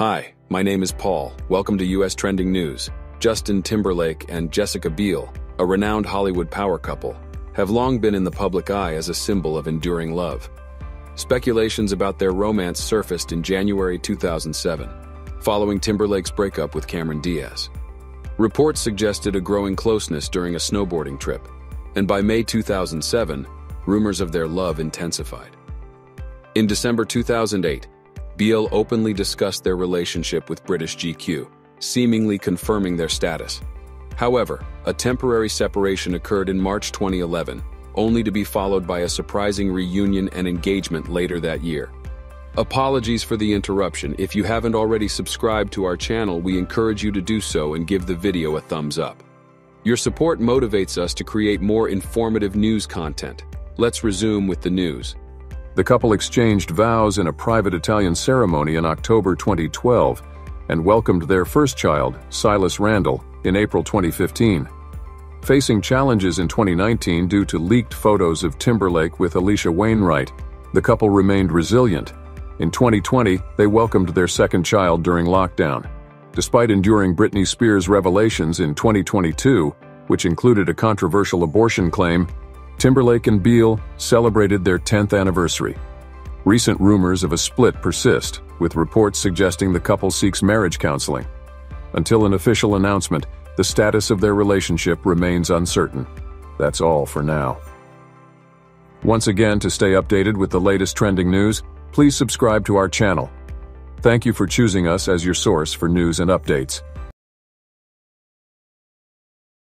Hi, my name is Paul. Welcome to U.S. Trending News. Justin Timberlake and Jessica Biel, a renowned Hollywood power couple, have long been in the public eye as a symbol of enduring love. Speculations about their romance surfaced in January 2007, following Timberlake's breakup with Cameron Diaz. Reports suggested a growing closeness during a snowboarding trip, and by May 2007, rumors of their love intensified. In December 2008, Biel openly discussed their relationship with British GQ, seemingly confirming their status. However, a temporary separation occurred in March 2011, only to be followed by a surprising reunion and engagement later that year. Apologies for the interruption. If you haven't already subscribed to our channel, we encourage you to do so and give the video a thumbs up. Your support motivates us to create more informative news content. Let's resume with the news. The couple exchanged vows in a private Italian ceremony in October 2012 and welcomed their first child, Silas Randall, in April 2015. Facing challenges in 2019 due to leaked photos of Timberlake with Alisha Wainwright, the couple remained resilient. In 2020, they welcomed their second child during lockdown. Despite enduring Britney Spears' revelations in 2022, which included a controversial abortion claim, Timberlake and Biel celebrated their 10th anniversary. Recent rumors of a split persist, with reports suggesting the couple seeks marriage counseling. Until an official announcement, the status of their relationship remains uncertain. That's all for now. Once again, to stay updated with the latest trending news, please subscribe to our channel. Thank you for choosing us as your source for news and updates.